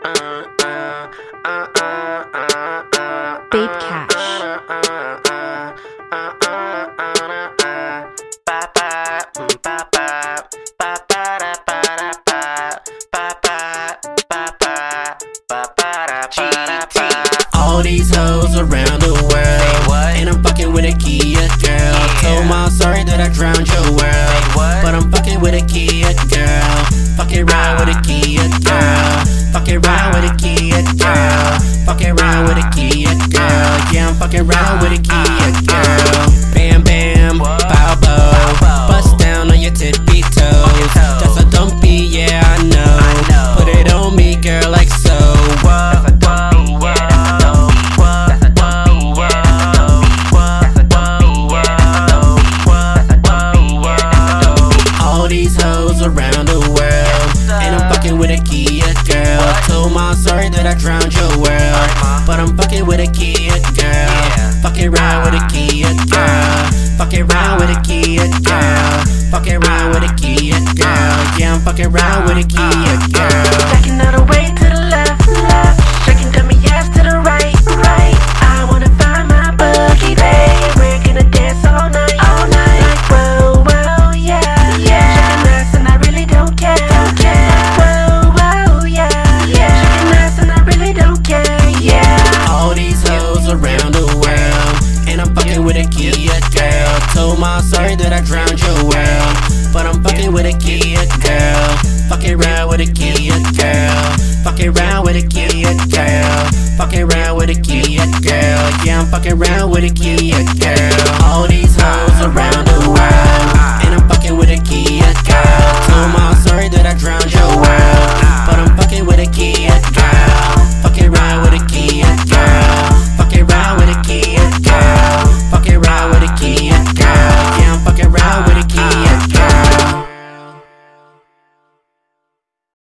Babe Cash. All these hoes around the world. And I'm fucking with a Kia girl. Told my sorry that I drowned your world. But I'm fucking with a Kia girl. Fucking around with a Kia girl. Fucking around with a Kia girl. Fucking around with a Kia girl. Yeah, I'm fucking around with a Kia girl. Bam bam, bow bow. Bust down on your tippy toes. My sorry that I drowned your world. Uh-huh. But I'm fucking with a Kia girl. Fucking around with a Kia girl. Fucking around with a Kia girl. Fucking around with a Kia girl. Yeah, I'm fucking around with a Kia uh-huh. girl. Backing all with a Kia girl. Told my sorry that I drowned your well. but I'm fucking with a Kia girl. Fucking round with a Kia girl. Fucking round with a Kia girl. Fucking round with a Kia girl. Yeah, I'm fucking round with a Kia girl. All these hoes around the world, and I'm fucking with a Kia girl. Told my sorry that I drowned your